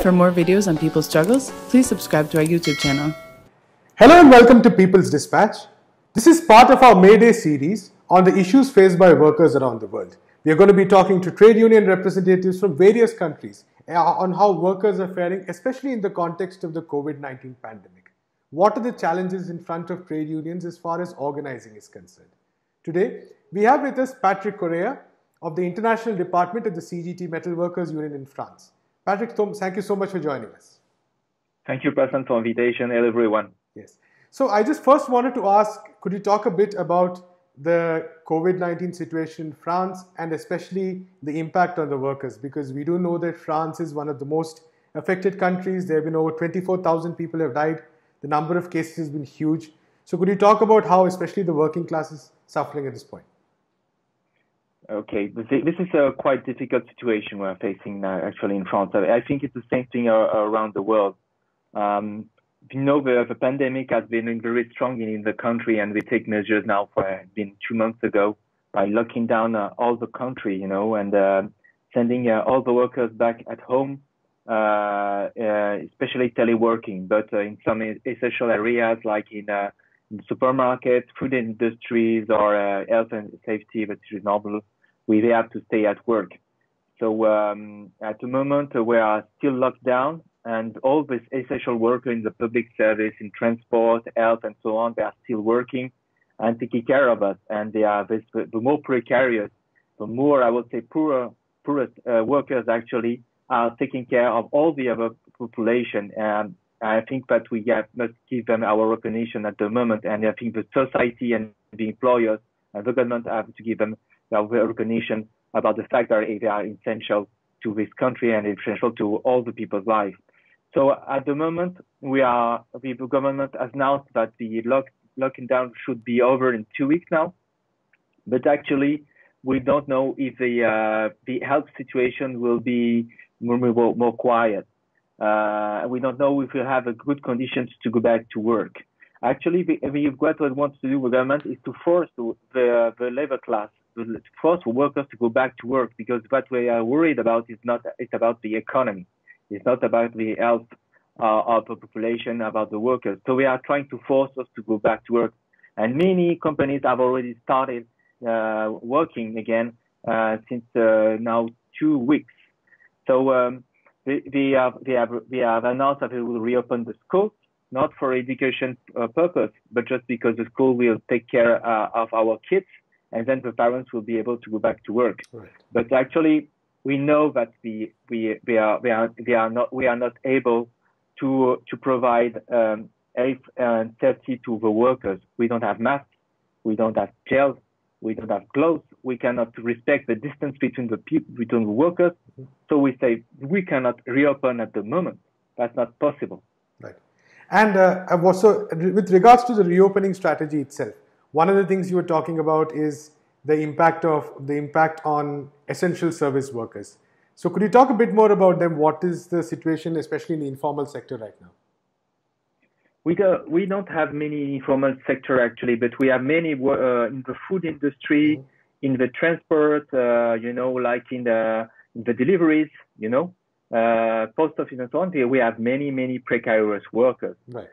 For more videos on people's struggles, please subscribe to our YouTube channel. Hello and welcome to People's Dispatch. This is part of our May Day series on the issues faced by workers around the world. We are going to be talking to trade union representatives from various countries uh, on how workers are faring, especially in the context of the COVID 19 pandemic. What are the challenges in front of trade unions as far as organizing is concerned? Today, we have with us Patrick Correa of the International Department of the CGT Metal Workers Union in France. Patrick, thank you so much for joining us. Thank you, President, for the invitation, everyone. Yes. So I just first wanted to ask, could you talk a bit about the COVID-19 situation in France and especially the impact on the workers? Because we do know that France is one of the most affected countries. There have been over 24,000 people have died. The number of cases has been huge. So could you talk about how especially the working class is suffering at this point? Okay, this is a quite difficult situation we're facing now, actually, in France. I think it's the same thing around the world. Um, you know, the, the pandemic has been very strong in the country, and we take measures now for been two months ago by locking down uh, all the country, you know, and uh, sending uh, all the workers back at home, uh, uh, especially teleworking. But uh, in some essential areas, like in, supermarkets, food industries, or health and safety, that is normal we have to stay at work. So um, at the moment uh, we are still locked down, and all these essential workers in the public service, in transport, health, and so on, they are still working and taking care of us. And they are this, the more precarious, the more I would say poorer, poorest uh, workers actually are taking care of all the other population. And I think that we have, must give them our recognition at the moment. And I think the society and the employers and the government have to give them recognition about the fact that they are essential to this country and essential to all the people's lives. So at the moment, we are the government has announced that the lock, locking down should be over in two weeks now, but actually we don't know if the uh, the health situation will be more, more, more quiet. Uh, we don't know if we'll have a good conditions to go back to work. Actually, the, the, what we want to do with government is to force the, the labor class force workers to go back to work because what we are worried about is not it's about the economy. It's not about the health uh, of the population, about the workers. So we are trying to force us to go back to work. And many companies have already started uh, working again uh, since uh, now two weeks. So um, they, they, have, they, have, they have announced that they will reopen the schools, not for education uh, purpose, but just because the school will take care uh, of our kids and then the parents will be able to go back to work. Right. But actually, we know that we, we, we, are, we, are, we, are not, we are not able to, to provide um, health and safety to the workers. We don't have masks, we don't have gels, we don't have gloves, we cannot respect the distance between the people, between the workers. Mm-hmm. So we say we cannot reopen at the moment. That's not possible. Right. And uh, also, with regards to the reopening strategy itself, one of the things you were talking about is the impact of the impact on essential service workers. So could you talk a bit more about them? What is the situation, especially in the informal sector right now? We, do, we don't have many informal sector actually, but we have many uh, in the food industry, mm-hmm. in the transport, uh, you know, like in the, in the deliveries, you know, uh, post office and so on. We have many, many precarious workers. Right.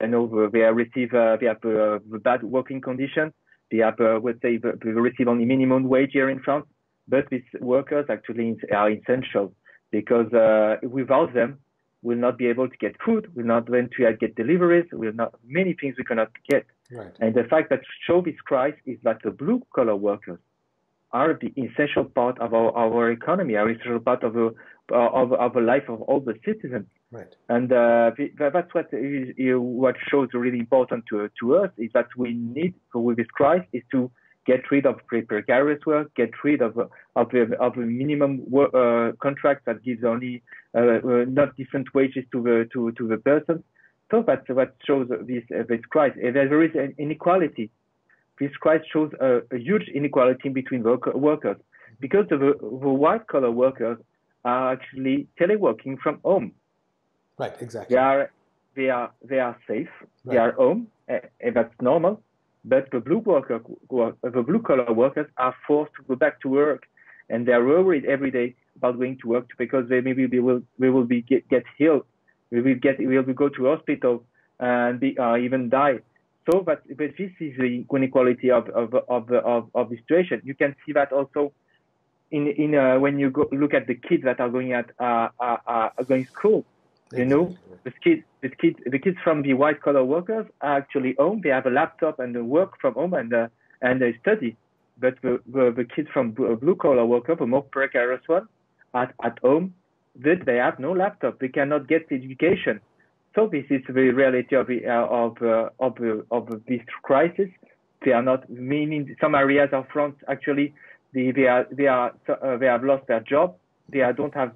I know they receive uh, they have uh, bad working conditions. They have, uh, let's say, they receive only minimum wage here in France. But these workers actually are essential because uh, without them, we'll not be able to get food. We'll not be able to get deliveries. We'll not many things we cannot get. Right. And the fact that show this crisis is that the blue collar workers are the essential part of our, our economy, are essential part of the of, of the life of all the citizens. Right. And uh, that's what is, what shows really important to to us is that we need with this crisis is to get rid of precarious work, get rid of of the, of minimum work, uh, contract that gives only uh, uh, not different wages to the to to the person. So that's what shows this uh, this crisis. There is an inequality. This crisis shows a, a huge inequality between work, workers because the, the white collar workers are actually teleworking from home Right, exactly. They are they are they are safe. Right. They are home, and that's normal. But the blue worker, the blue collar workers are forced to go back to work, and they are worried every day about going to work because they maybe they will they will be get, get ill, we will get we will go to hospital and be, uh, even die. So, but, but this is the inequality of of of of, of the situation. You can see that also in in uh, when you go look at the kids that are going at uh, uh, uh going school. You know, the kids the kids the kids from the white collar workers are actually home. They have a laptop and they work from home and uh, and they study. But the, the, the kids from blue collar workers, the more precarious one, at at home, that they have no laptop. They cannot get education. So this is the reality of the, uh, of uh, of uh, of this crisis. They are not meaning some areas of France actually they they are they are uh, they have lost their job. They don't have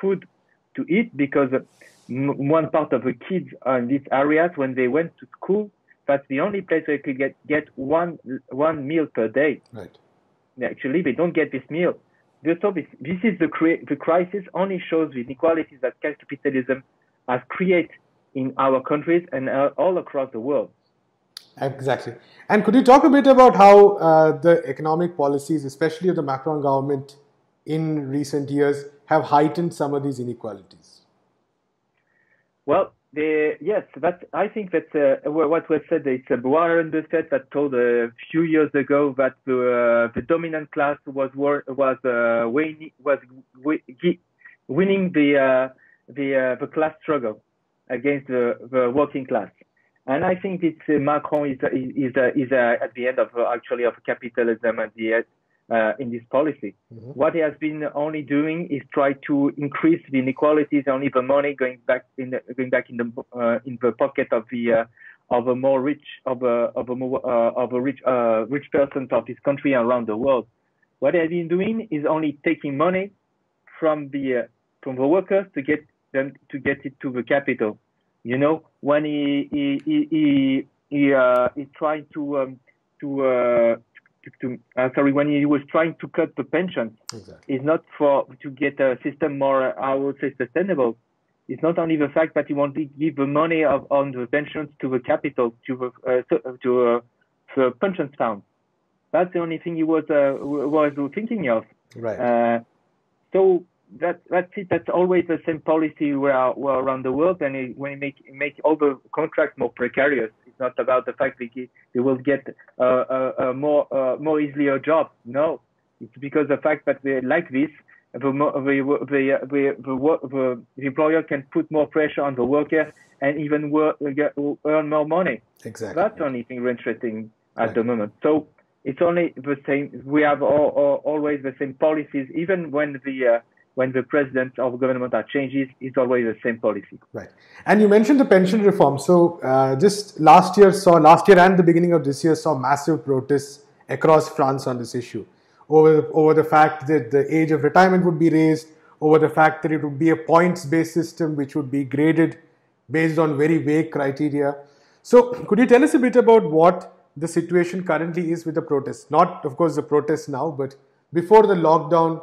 food to eat because one part of the kids in these areas when they went to school that's the only place they could get get one one meal per day. Right. Actually, they don't get this meal. This, this is the the crisis only shows the inequalities that capitalism has created in our countries and uh, all across the world. Exactly. And could you talk a bit about how uh, the economic policies, especially of the Macron government in recent years, have heightened some of these inequalities? Well, the, yes, that I think that uh, what was said. It's uh, Warren Buffett that told a few years ago that uh, the dominant class was was uh, winning was winning the uh, the uh, the class struggle against the, the working class. And I think it's uh, Macron is is is, at the end of actually of capitalism at the uh, in this policy. Mm-hmm. What he has been only doing is try to increase the inequalities, only the money going back in the, going back in the uh, in the pocket of the uh, of a more rich of a of a more uh, of a rich uh, rich persons of this country and around the world. What he has been doing is only taking money from the uh, from the workers to get them to get it to the capital. You know, when he he he he, he uh, he's trying to um, to to, uh, sorry, when he was trying to cut the pensions, exactly. is not for to get a system more, I would say, sustainable. It's not only the fact that he wanted to give the money of, on the pensions to the capital, to the uh, to uh, the pension fund. That's the only thing he was uh, was thinking of. Right. Uh, so that that's it. That's always the same policy where, where around the world, and it, when make make all the contracts more precarious, it's not about the fact that they will get uh, a, a more uh, more easily a job. No, it's because the fact that they like this, the the the, the, the, the employer can put more pressure on the worker and even work, get, earn more money. Exactly. That's the only thing we're interested at right. the moment. So it's only the same. We have all, all, always the same policies, even when the uh, when the president of government are changes, it's always the same policy. Right. And you mentioned the pension reform. So uh, just last year saw last year and the beginning of this year saw massive protests across France on this issue over over the fact that the age of retirement would be raised, over the fact that it would be a points based system which would be graded based on very vague criteria. So could you tell us a bit about what the situation currently is with the protests? Not of course the protests now, but before the lockdown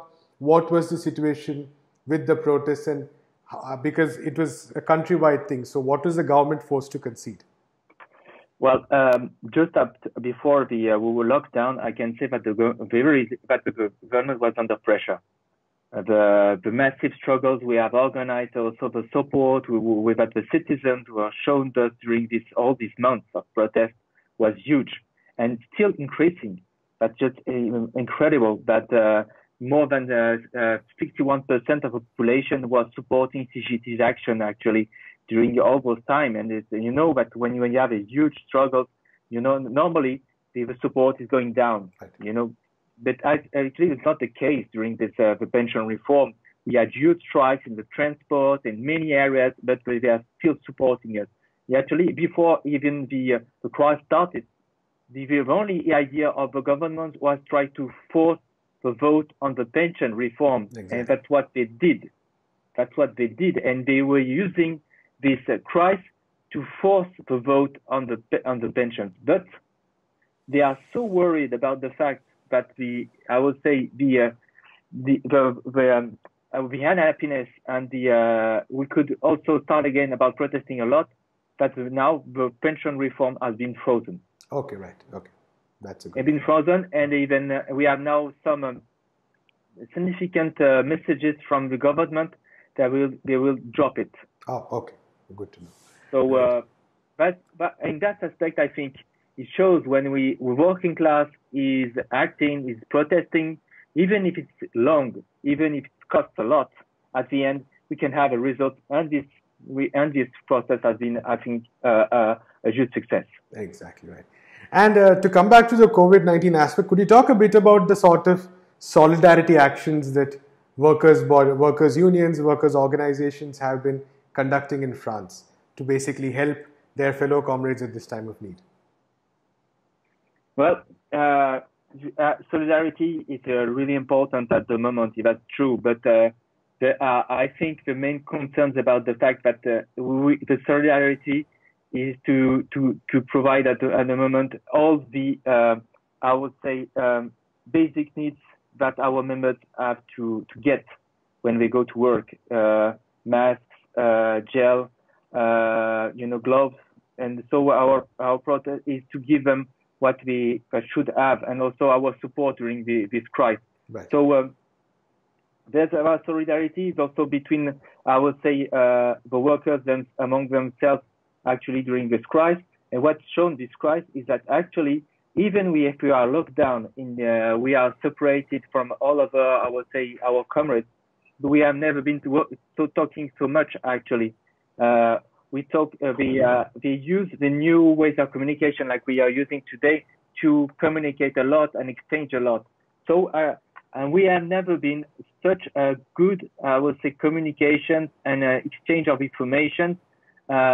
what was the situation with the protests and uh, because it was a countrywide thing. So, what was the government forced to concede? Well, um, just before the uh, we were locked down, I can say that the very that the government was under pressure. Uh, the the massive struggles we have organized, also the support we, we that the citizens who were shown us during this all these months of protest was huge and still increasing. That's just uh, incredible that uh, more than uh, uh, 61% of the population was supporting CGT's action actually during all those time. And you know that when you, when you have a huge struggle, you know, normally the, the support is going down, right. you know, but actually it's not the case during this uh, the pension reform. We had huge strikes in the transport in many areas, but they are still supporting us. Actually, before even the uh, the crisis started, the, the only idea of the government was try to force the vote on the pension reform, exactly. and that's what they did. That's what they did, and they were using this uh, crisis to force the vote on the on the pensions. But they are so worried about the fact that the I would say the uh, the the the, um, uh, the unhappiness and the uh, we could also start again about protesting a lot. That now the pension reform has been frozen. Okay, right. Okay. That's a good. been frozen, and even uh, we have now some um, significant uh, messages from the government, that will they will drop it. Oh, okay, good to know. So, uh, but but in that aspect, I think it shows when we working class is acting, is protesting, even if it's long, even if it costs a lot. At the end, we can have a result, and this we and this process has been, I think, uh, uh, a huge success. Exactly right. And uh, to come back to the COVID 19 aspect, could you talk a bit about the sort of solidarity actions that workers, workers' unions, workers' organizations have been conducting in France to basically help their fellow comrades at this time of need? Well, uh, uh, solidarity is uh, really important at the moment. That's true, but uh, the, uh, I think the main concerns about the fact that uh, we, the solidarity is to to to provide at the, at the moment all the uh, I would say um, basic needs that our members have to to get when they go to work: uh, masks, uh, gel, uh, you know, gloves, and so our our protest is to give them what they should have, and also our support during the, this crisis. Right. So. Um, there's our solidarity also between, I would say, uh, the workers and among themselves actually during this crisis. And what's shown this crisis is that actually, even we, if we are locked down, in, uh, we are separated from all of our, I would say, our comrades. We have never been to, to talking so much actually. Uh, we talk, uh, we, uh, we use the new ways of communication like we are using today to communicate a lot and exchange a lot. So, uh, and we have never been such a good, I would say, communication and uh, exchange of information uh,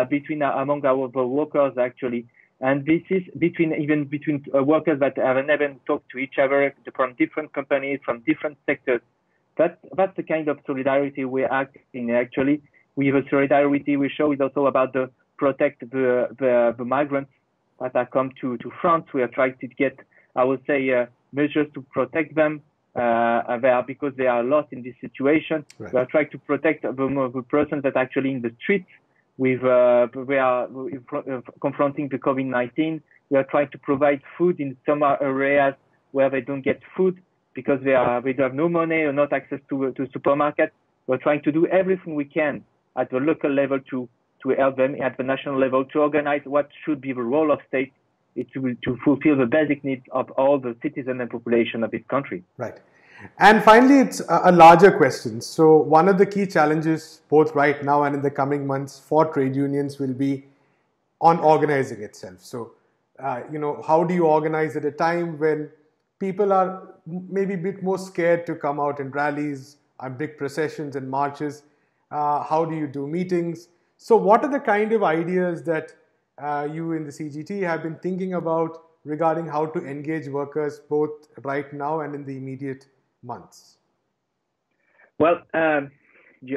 between uh, among our workers actually. And this is between even between uh, workers that have never talked to each other from different companies, from different sectors. That, that's the kind of solidarity we act in actually. We have a solidarity we show is also about the protect the, the, the migrants that have come to, to France. We are trying to get, I would say, uh, measures to protect them. Uh, they are, because they are lost in this situation. Right. We are trying to protect the, the persons that are actually in the streets with uh, we are uh, confronting the COVID-19. We are trying to provide food in some areas where they don't get food because they are they have no money or not access to to supermarket. We're trying to do everything we can at the local level to to help them at the national level to organize what should be the role of state to, to fulfill the basic needs of all the citizens and population of this country. Right. And finally, it's a larger question. So, one of the key challenges, both right now and in the coming months, for trade unions will be on organizing itself. So, uh, you know, how do you organize at a time when people are maybe a bit more scared to come out in rallies and big processions and marches? Uh, how do you do meetings? So, what are the kind of ideas that uh, you in the CGT have been thinking about regarding how to engage workers both right now and in the immediate months? Well, um,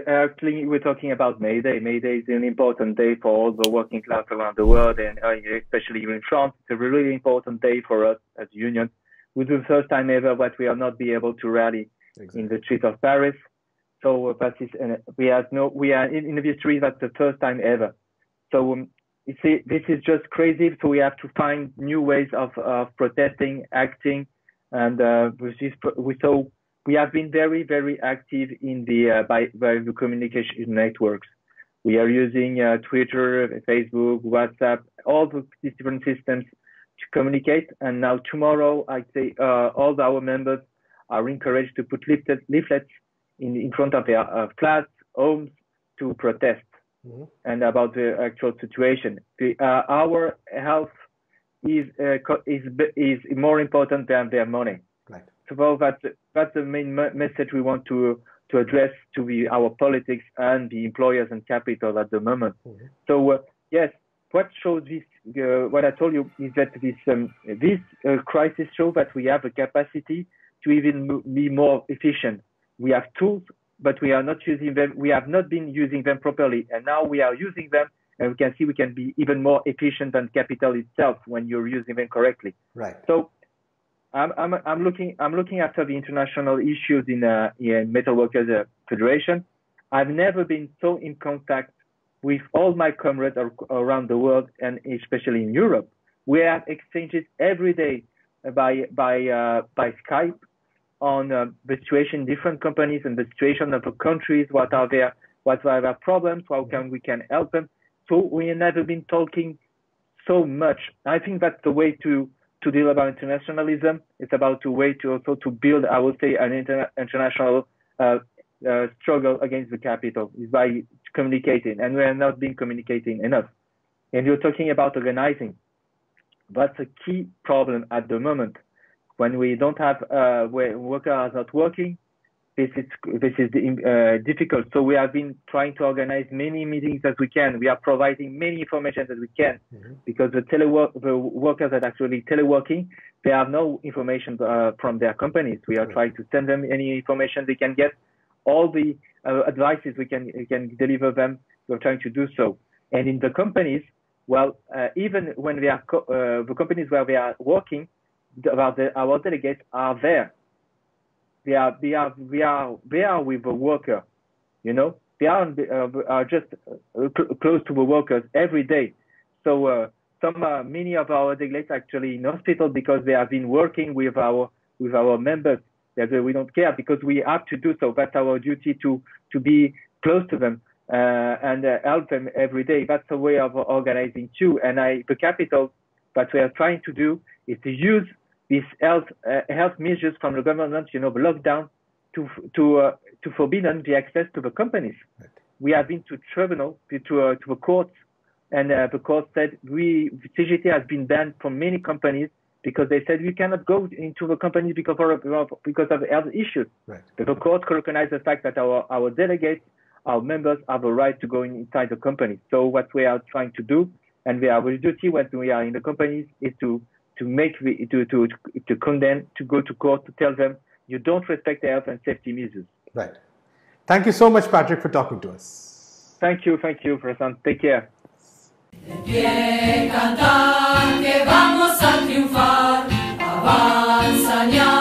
actually, we're talking about May Day. May Day is an important day for all the working class around the world, and uh, especially in France. It's a really important day for us as unions. We do the first time ever that we are not be able to rally exactly. in the streets of Paris. So uh, that is, uh, we have no, we are in, in the history. That's the first time ever. So um, you see, this is just crazy. So we have to find new ways of, of protesting, acting, and uh, we saw we have been very very active in the uh, by, by the communication networks. We are using uh, Twitter, Facebook, WhatsApp, all the, these different systems to communicate. And now tomorrow, I say uh, all our members are encouraged to put leaflets, leaflets in in front of their uh, flats, homes to protest mm-hmm. and about the actual situation. The, uh, our health is uh, is is more important than their money. Right. So that's that's the main message we want to to address to the, our politics and the employers and capital at the moment. Mm-hmm. So uh, yes, what shows this? Uh, what I told you is that this um, this uh, crisis shows that we have a capacity to even be more efficient. We have tools, but we are not using them. We have not been using them properly, and now we are using them and we can see we can be even more efficient than capital itself when you're using them correctly. Right. So I'm, I'm, I'm looking I'm looking after the international issues in uh, in Metal Workers uh, Federation. I've never been so in contact with all my comrades around the world and especially in Europe. We have exchanges every day by by uh, by Skype on uh, the situation in different companies and the situation of the countries, what are their what are their problems, how can we can help them. We have never been talking so much. I think that's the way to to deal about internationalism. It's about a way to also to build, I would say, an inter- international uh, uh, struggle against the capital is by communicating, and we are not being communicating enough. And you're talking about organizing. That's a key problem at the moment. When we don't have, uh, where workers are not working, this is this is uh, difficult. So we have been trying to organize many meetings as we can. We are providing many information that we can mm-hmm. because the telework the workers that actually teleworking they have no information uh, from their companies. We are trying to send them any information they can get, all the uh, advices we can we can deliver them. We're trying to do so. And in the companies, well, uh, even when they are co- uh, the companies where they are working, the, our delegates are there they are they are they are they are with the worker, you know. They are uh, are just uh, cl- close to the workers every day. So uh, some uh, many of our delegates actually in hospital because they have been working with our with our members. That we don't care because we have to do so. That's our duty to to be close to them uh, and uh, help them every day. That's a way of organizing too. And I the capital that we are trying to do is to use these health uh, health measures from the government, you know, the lockdown, to to uh, to forbidden the access to the companies. Right. We have been to tribunal to uh, to the courts, and uh, the court said we CGT has been banned from many companies because they said we cannot go into the companies because of because of health issues. Right. The court recognized the fact that our our delegates, our members, have a right to go inside the company. So what we are trying to do, and we our duty when we are in the companies, is to to make the, to, to, to condemn, to go to court, to tell them you don't respect the health and safety measures. Right. Thank you so much, Patrick, for talking to us. Thank you, thank you, President. Take care. Avanza, banderas de unidad, y tú